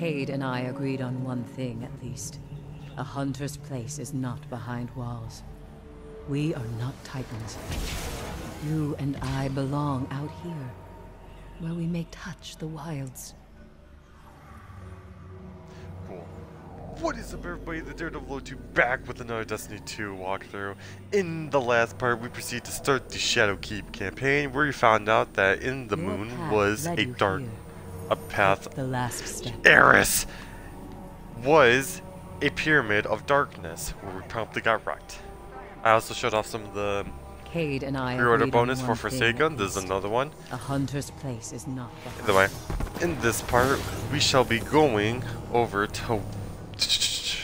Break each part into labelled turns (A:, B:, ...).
A: Cayde and I agreed on one thing at least. A hunter's place is not behind walls. We are not titans. You and I belong out here, where we may touch the wilds.
B: Cool. What is up everybody, the Daredevil 2 back with another Destiny 2 walkthrough. In the last part, we proceed to start the Shadowkeep campaign, where we found out that in the
A: Your
B: moon was a dark,
A: here.
B: A path.
A: The last step.
B: Eris was a pyramid of darkness, where we promptly got wrecked. I also showed off some of the
A: Cayde and I
B: pre-order bonus for Forsaken. This is another one.
A: A hunter's place is not.
B: Either way, in this part, we shall be going over to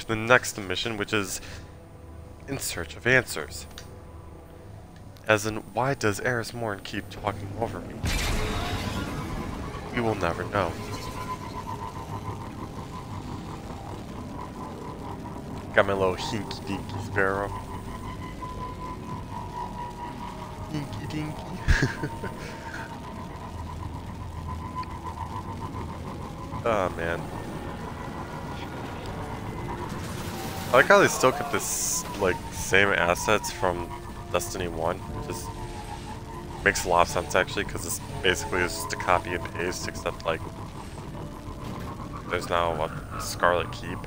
B: the next mission, which is in search of answers. As in, why does Eris Morn keep talking over me? We will never know. Got my little hinky dinky sparrow. Hinky dinky. Oh ah, man. I like how they still kept this like same assets from Destiny 1. Just makes a lot of sense actually because it's basically just a copy and paste except like there's now a Scarlet Keep.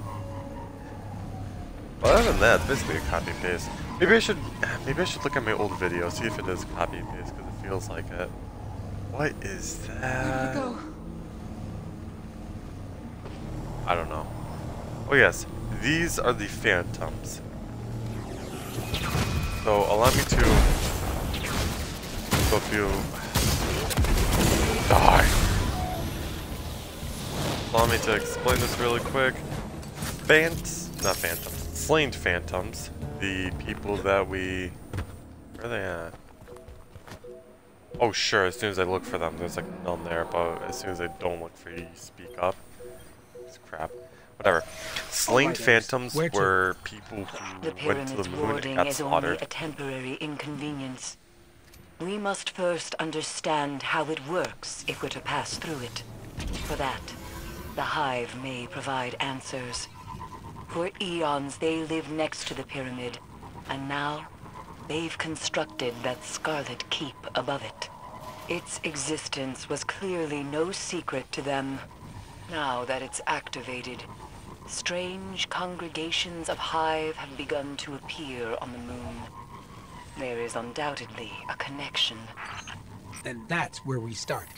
B: But other than that, it's basically a copy and paste. Maybe I should maybe I should look at my old video, see if it is copy and paste because it feels like it. What is that? Go. I don't know. Oh yes, these are the phantoms. So allow me to go you Die. Allow me to explain this really quick. Phant, not phantoms, slain phantoms. The people that we, where are they at? Oh sure, as soon as I look for them, there's like none there. But as soon as I don't look for you, you speak up. It's crap. Whatever. Slain
C: Alright, Eris.
B: phantoms were people who
D: The
B: went to the
D: pyramid's
B: moon and got
D: is only
B: slaughtered.
D: a temporary inconvenience. We must first understand how it works if we're to pass through it. For that, the Hive may provide answers. For eons they lived next to the pyramid, and now they've constructed that Scarlet Keep above it. Its existence was clearly no secret to them. Now that it's activated, strange congregations of Hive have begun to appear on the moon. There is undoubtedly a connection.
C: And that's where we start.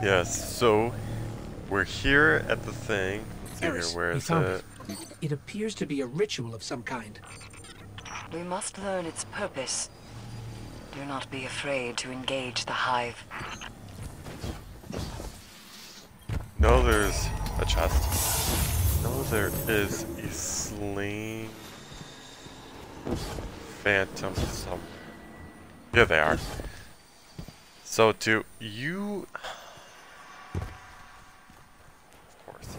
B: Yes, so we're here at the thing. Let's see here,
C: Eris,
B: where
C: we
B: it?
C: it. It appears to be a ritual of some kind.
D: We must learn its purpose. Do not be afraid to engage the Hive.
B: No, there's a chest. No, there is a slain phantom somewhere. Here they are. So do you... Of course.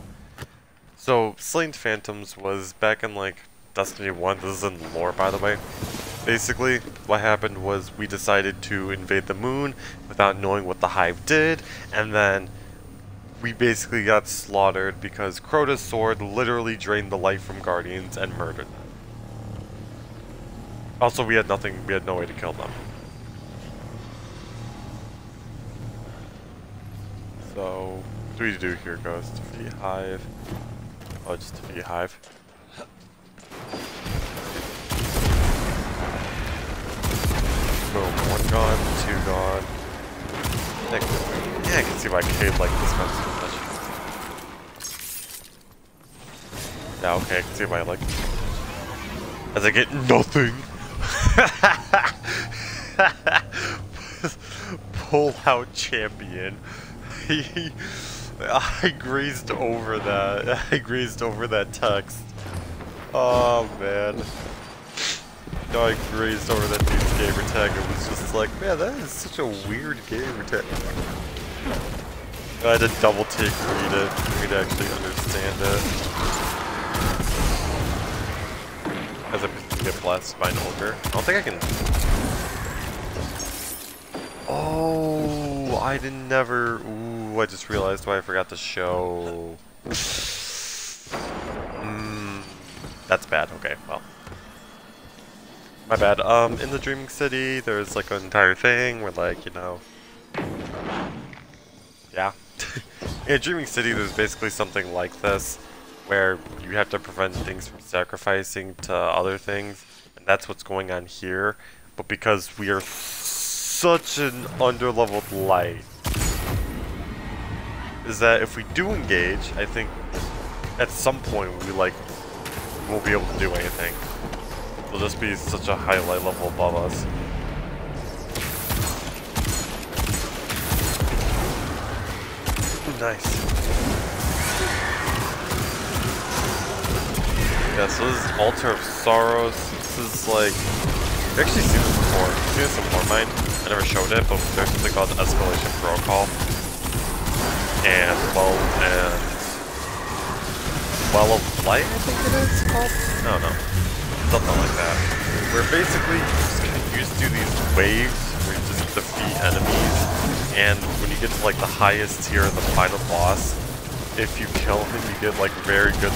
B: So, Slain Phantoms was back in like Destiny 1. This is in lore, by the way. Basically, what happened was we decided to invade the moon without knowing what the Hive did, and then we basically got slaughtered because Crota's sword literally drained the life from Guardians and murdered them. Also, we had nothing, we had no way to kill them. So, what do we do here, Ghost? Defeat Hive. Oh, just defeat Hive. Boom, one gone, two gone. Yeah, I can see why Cayde liked this gun so much. Yeah, okay, I can see why I like. As I get nothing. Pull out champion. I grazed over that. I grazed over that text. Oh man. No, I grazed over that dude's gamer tag. It was just like, man, that is such a weird gamer tag. I had to double take read it for me to actually understand it. As I get blessed by an ogre. I don't think I can. Oh, I didn't never. Ooh, I just realized why I forgot to show. Mm, that's bad. Okay, well. My bad. Um, in the Dreaming City, there's like an entire thing where like, you know... Yeah. in Dreaming City, there's basically something like this, where you have to prevent things from sacrificing to other things, and that's what's going on here. But because we are such an underleveled light, is that if we do engage, I think at some point we like won't be able to do anything. We'll just be such a high light level above us. Nice. Yeah, so this is Altar of Sorrows. This is like... I've actually seen this before. I've seen this in Warmind. I never showed it, but there's something called Escalation Protocol. And, well, and... Well of Light, I think it is called? No, don't. Something like that. Where basically you just to these waves where you just defeat enemies. And when you get to like the highest tier of the final boss, if you kill him, you get like very good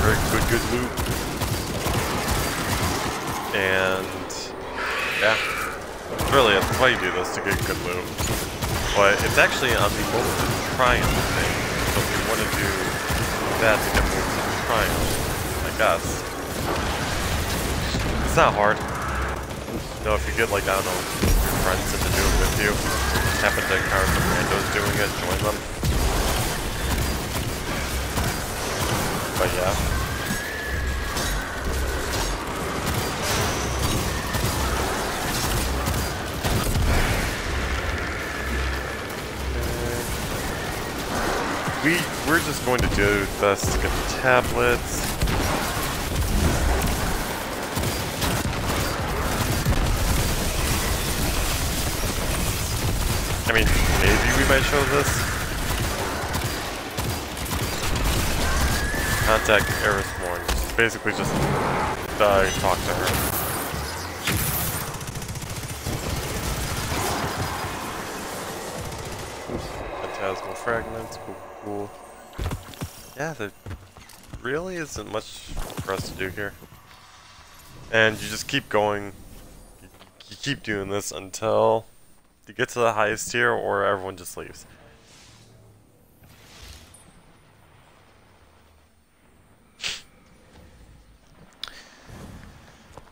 B: very good, good loot. And yeah, really, that's why you do this to get good loot. But it's actually on the of Triumph thing, so if you want to do that to get Moment of Triumph, I guess. It's not hard. Know, if you get like, I don't know, your friends to do it with you, happen to encounter some randos doing it, join them. Yeah. We, we're just going to do this to get the tablets. I mean, maybe we might show this. Contact Eris Morn. Basically just uh, talk to her. Phantasmal fragments, cool, cool. Yeah, there really isn't much for us to do here. And you just keep going, you keep doing this until you get to the highest tier or everyone just leaves.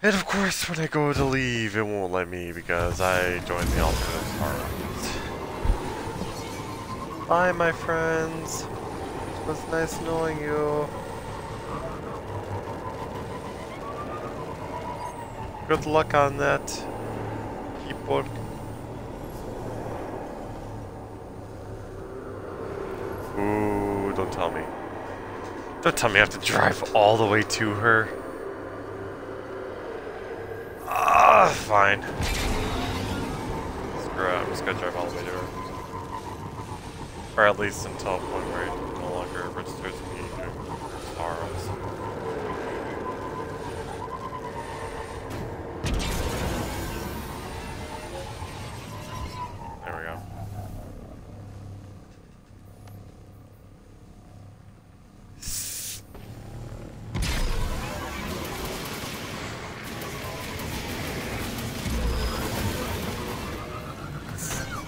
B: And of course, when I go to leave, it won't let me because I joined the Altar of Sorrows. Bye, my friends. It was nice knowing you. Good luck on that keyboard. Ooh, don't tell me. Don't tell me I have to drive all the way to her. Ah, fine. Screw it, I'm just gonna drive all the way to her. Or at least until point where it no longer registers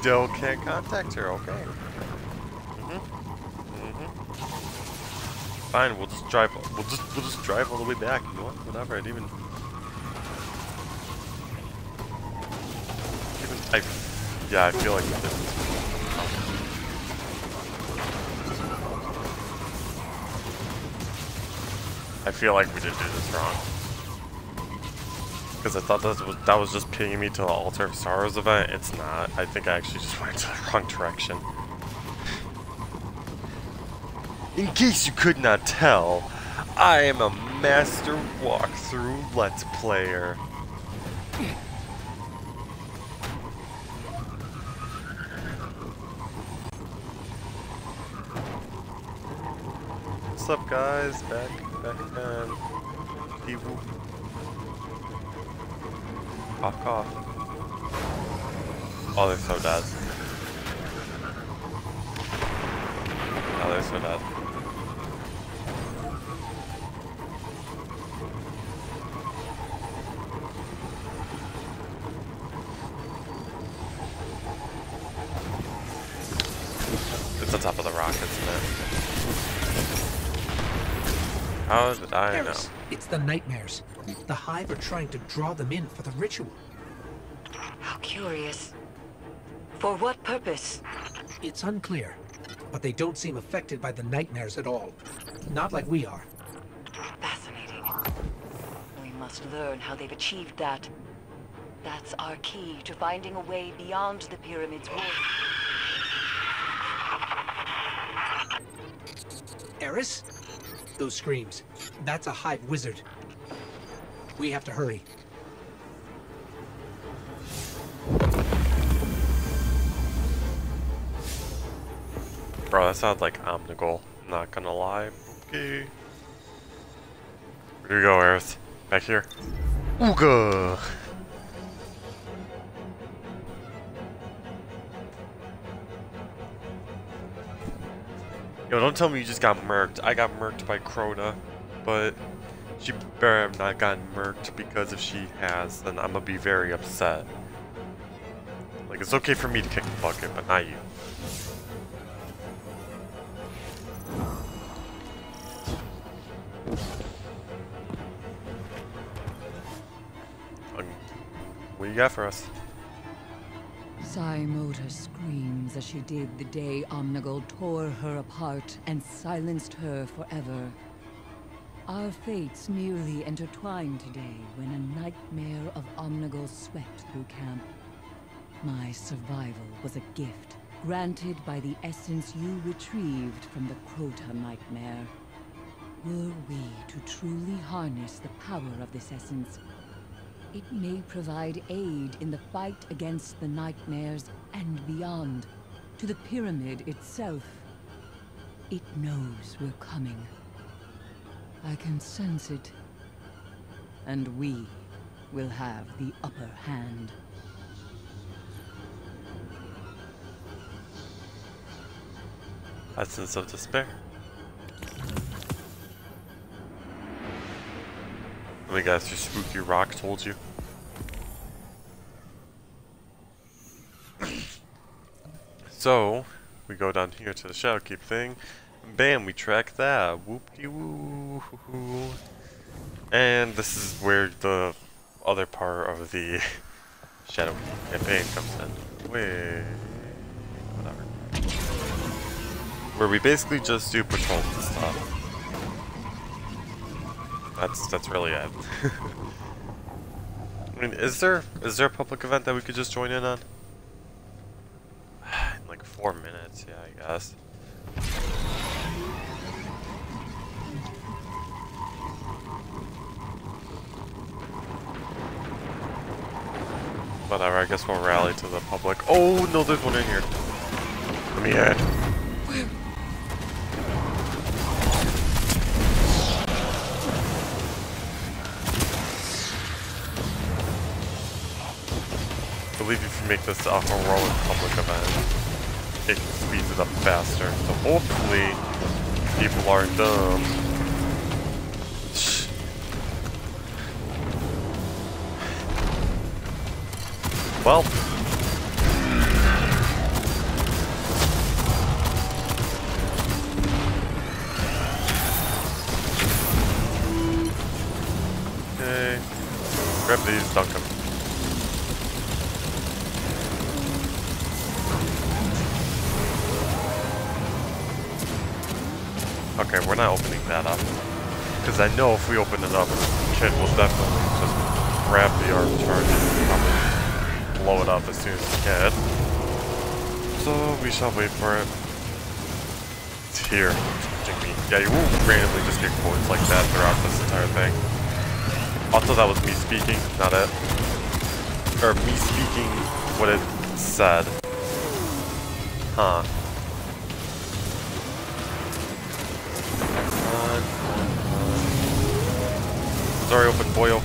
B: Still can't contact her, okay. Mhm. Mhm. Fine, we'll just drive. We'll just we'll just drive all the way back. You know what? Whatever. I'd even. Even I. Yeah, I feel like this. I feel like we did do this wrong. Because I thought that was, that was just pinging me to the Altar of Sorrows event. It's not. I think I actually just went to the wrong direction. In case you could not tell, I am a master walkthrough Let's Player. What's up, guys? Back, back again. Evil. Fuck off. Oh, they're so dead. Oh, guys are so dead. It's on top of the rock, isn't it? How did I know?
C: Eris, it's the nightmares. The Hive are trying to draw them in for the ritual.
D: How curious. For what purpose?
C: It's unclear, but they don't seem affected by the nightmares at all. Not like we are.
D: Fascinating. We must learn how they've achieved that. That's our key to finding a way beyond the pyramid's wall.
C: Eris? Those screams. That's a Hive wizard. We have to hurry.
B: Bro, that sounds like Omnigul. Not gonna lie. Okay. Where do we go, Eris? Back here. Ooga! Yo, don't tell me you just got murked. I got murked by Crota, but she better have not gotten murked because if she has, then I'm gonna be very upset. Like, it's okay for me to kick the bucket, but not you. Um, What do you got for us?
A: Sai Mota screams as she did the day Omnigul tore her apart and silenced her forever. Our fates nearly intertwined today when a nightmare of Omnigul swept through camp. My survival was a gift granted by the essence you retrieved from the Crota nightmare. Were we to truly harness the power of this essence, it may provide aid in the fight against the nightmares and beyond, to the pyramid itself. It knows we're coming. I can sense it. And we will have the upper hand.
B: Essence of Despair. Let me guess, your spooky rock told you. so, we go down here to the Shadowkeep thing. Bam, we track that. Whoop-de-woo. And this is where the other part of the Shadow campaign comes in. Wait. Whatever. Where we basically just do patrols and stuff. That's that's really it. I mean, is there is there a public event that we could just join in on? In like four minutes, yeah, I guess. Whatever, I guess we'll rally to the public. Oh no, there's one in here. Let me in. Believe if you make this a heroic public event, it speeds it up faster. So hopefully, people aren't dumb. Well. Okay. Grab these, them. Okay, we're not opening that up. Because I know if we open it up, Kid will definitely just grab the arm charge and blow it up as soon as he can. So we shall wait for it. It's here. Yeah, you will randomly just get quotes like that throughout this entire thing. Also, that was me speaking, not it. Or me speaking what it said. Huh. sorry, open boil.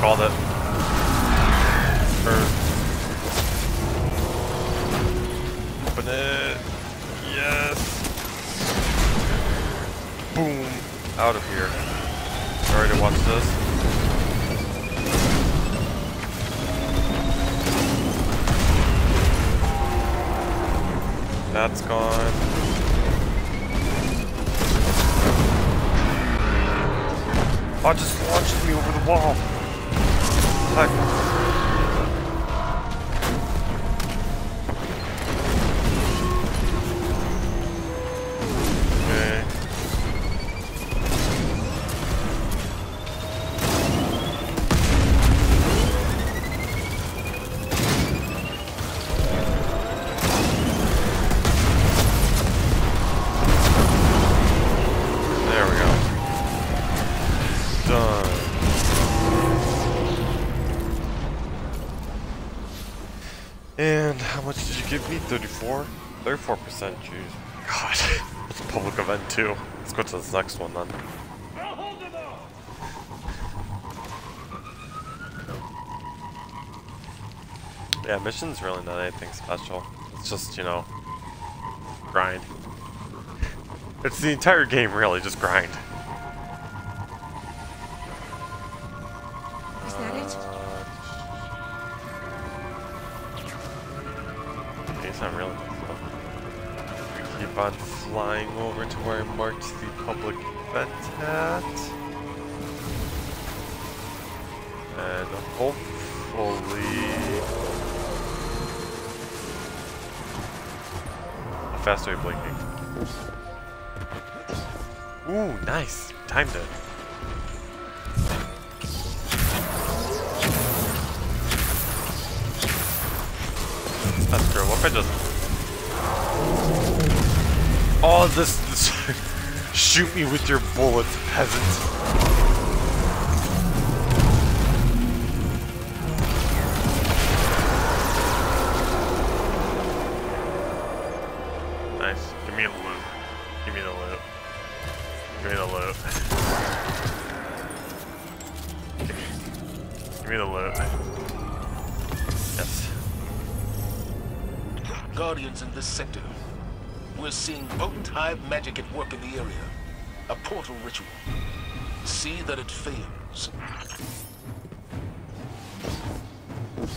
B: Called it. Open it. Yes. Boom. Out of here. Sorry to watch this. That's gone. Just launched me over the wall. 34? 34%, jeez. God. It's a public event too. Let's go to this next one then. Yeah, mission's really not anything special. It's just, you know, grind. It's the entire game really, just grind. Flying over to where I marked the public event at. And hopefully... A faster blinking. Ooh, nice. Timed it. That's true. What if I just... Oh, this, this... Shoot me with your bullets, peasant. Nice. Give me the loot. Give me the loot. Give me the loot. Give me the loot. Yes.
E: Guardians in this sector. We're seeing potent hive magic at work in the area. A portal ritual. See that it fails.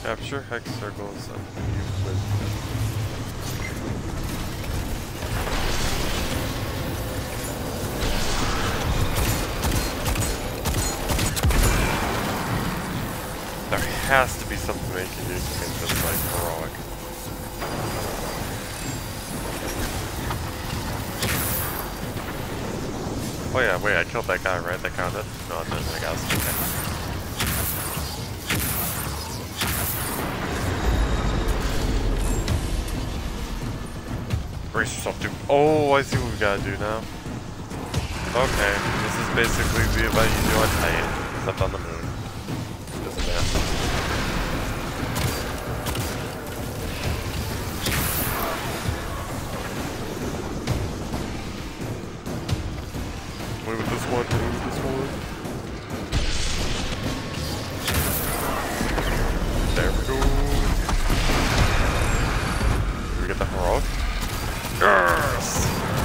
B: Capture hex circles There has to be something they can do to make this like heroic. Oh yeah, wait, I killed that guy, right? That counted? No, it didn't, I guess. Okay. Brace yourself, dude. Oh, I see what we gotta do now. Okay, this is basically the event you do on Titan, except on the moon. Yes!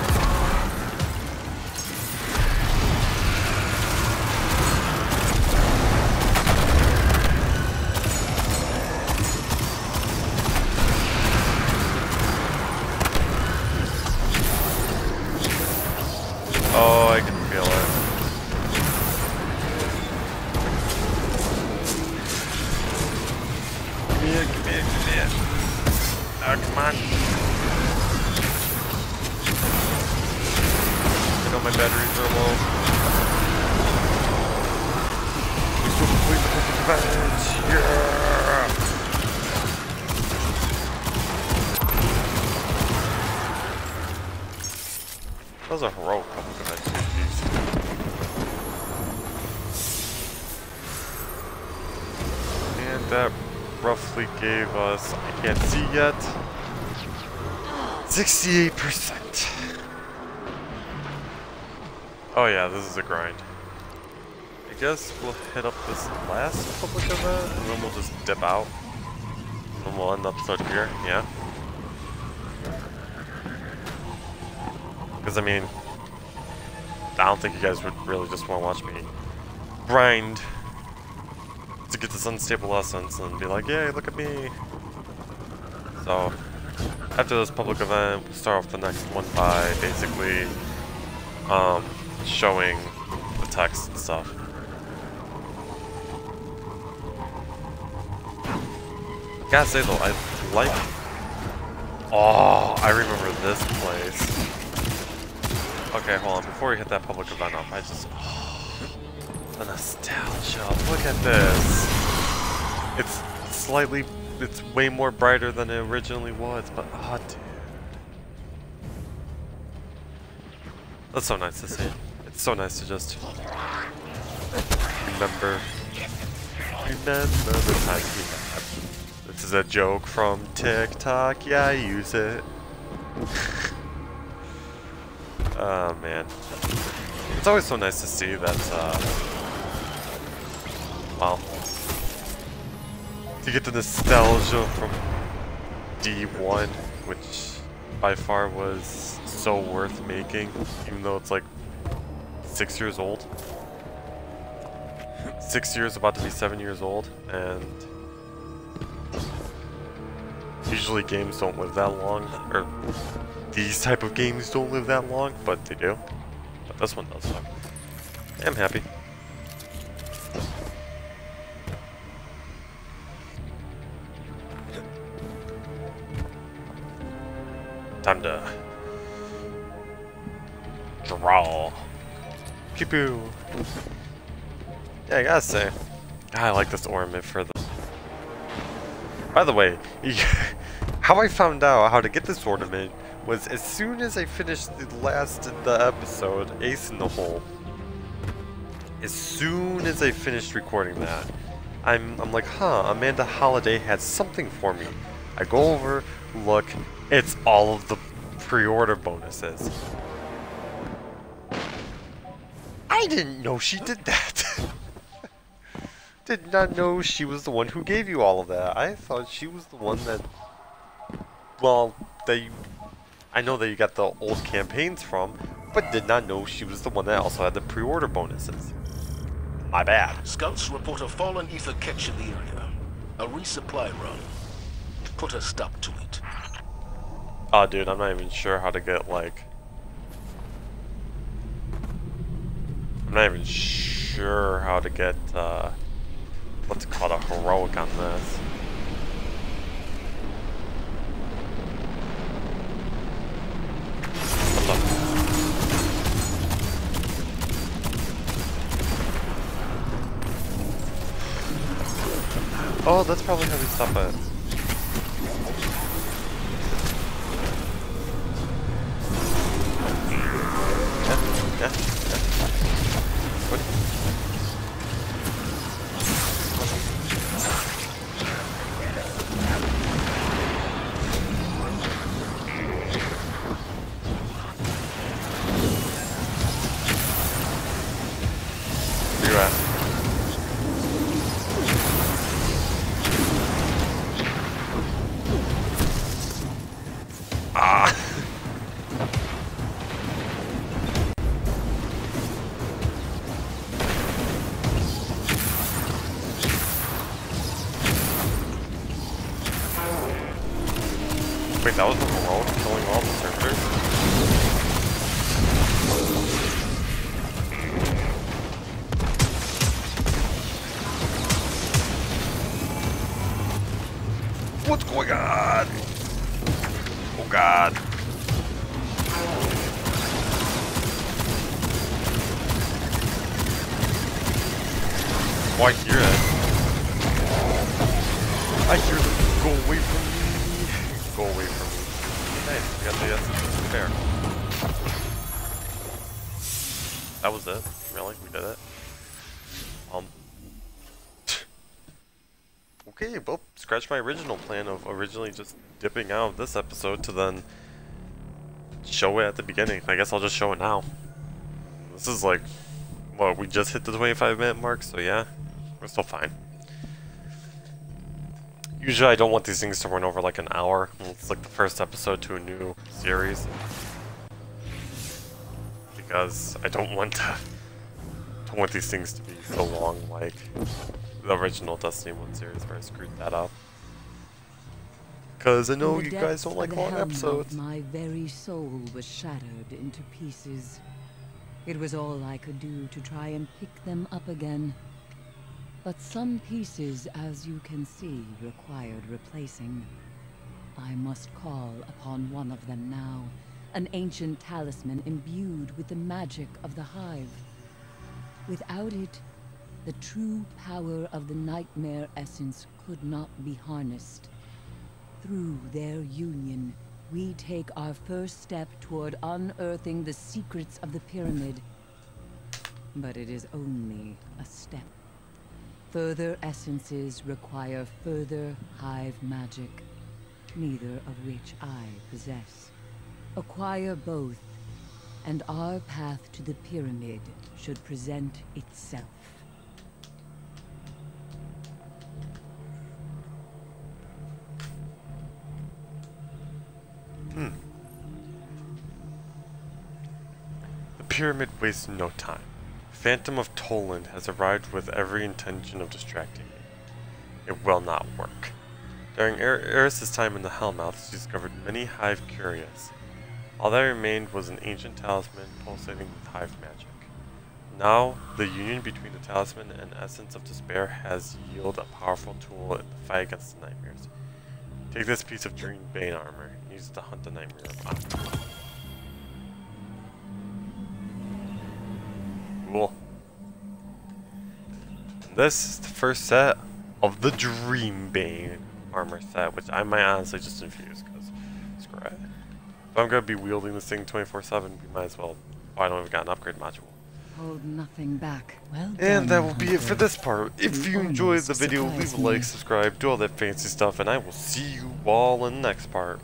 B: That roughly gave us, I can't see yet, 68%. Oh yeah, this is a grind. I guess we'll hit up this last public event, and then we'll just dip out. And we'll end up episode here, yeah. Because I mean, I don't think you guys would really just want to watch me grind to get this unstable essence and be like, yay, look at me. So, after this public event, we'll start off the next one by basically um, showing the text and stuff. Gotta say though, I like. Oh, I remember this place. Okay, hold on. Before we hit that public event up, I just. Oh, the nostalgia. Look at this. It's slightly. It's way more brighter than it originally was, but oh, dude. That's so nice to see. It's so nice to just remember. Remember the times we had. This is a joke from TikTok. Yeah, I use it. oh man. It's always so nice to see that, uh, well, to get the nostalgia from D1, which by far was so worth making, even though it's like six years old. Six years, about to be seven years old, and usually games don't live that long, or these type of games don't live that long, but they do. But this one does, I'm happy. Time to draw. Pew pew. Yeah, I gotta say, I like this ornament for the. By the way, how I found out how to get this ornament was as soon as I finished the last the episode, Ace in the Hole. As soon as I finished recording that, I'm I'm like, huh, Amanda Holliday had something for me. I go over, look, it's all of the pre-order bonuses. I didn't know she did that. did not know she was the one who gave you all of that. I thought she was the one that, well, that you, I know that you got the old campaigns from, but did not know she was the one that also had the pre-order bonuses. My bad.
E: Scouts report a fallen ether cache in the area. A resupply run. Put a stop to it.
B: Oh, dude, I'm not even sure how to get, like... I'm not even sure how to get, uh... What's it called, a heroic on this. Oh, that's probably how we stop it. Wait, that was the Malone killing all the servitors? Scratch my original plan of originally just dipping out of this episode to then show it at the beginning. I guess I'll just show it now. This is like, well, we just hit the 25 minute mark, so yeah, we're still fine. Usually I don't want these things to run over like an hour. It's like the first episode to a new series. because I don't want to don't want these things to be so long like the original Destiny 1 series where I screwed that up. Because I know you guys don't like long episodes.
A: My very soul was shattered into pieces. It was all I could do to try and pick them up again. But some pieces, as you can see, required replacing. I must call upon one of them now, an ancient talisman imbued with the magic of the Hive. Without it, the true power of the Nightmare Essence could not be harnessed. Through their union, we take our first step toward unearthing the secrets of the pyramid. But it is only a step. Further essences require further hive magic, neither of which I possess. Acquire both, and our path to the pyramid should present itself.
B: Pyramid wastes no time. Phantom of Toland has arrived with every intention of distracting me. It will not work. During er Eris's time in the Hellmouth, she discovered many Hive curios. All that remained was an ancient talisman pulsating with Hive magic. Now, the union between the talisman and Essence of Despair has yielded a powerful tool in the fight against the nightmares. Take this piece of Dream Bane armor and use it to hunt the nightmare of upon. Cool. This is the first set of the Dreambane armor set, which I might honestly just infuse, because screw it. If I'm going to be wielding this thing 24-7, we might as well, why don't we got an upgrade module?
A: Hold nothing back. Well done,
B: And that will be it for this part. If
A: You
B: you enjoyed the video, leave a like, subscribe, do all that fancy stuff, and I will see you all in the next part.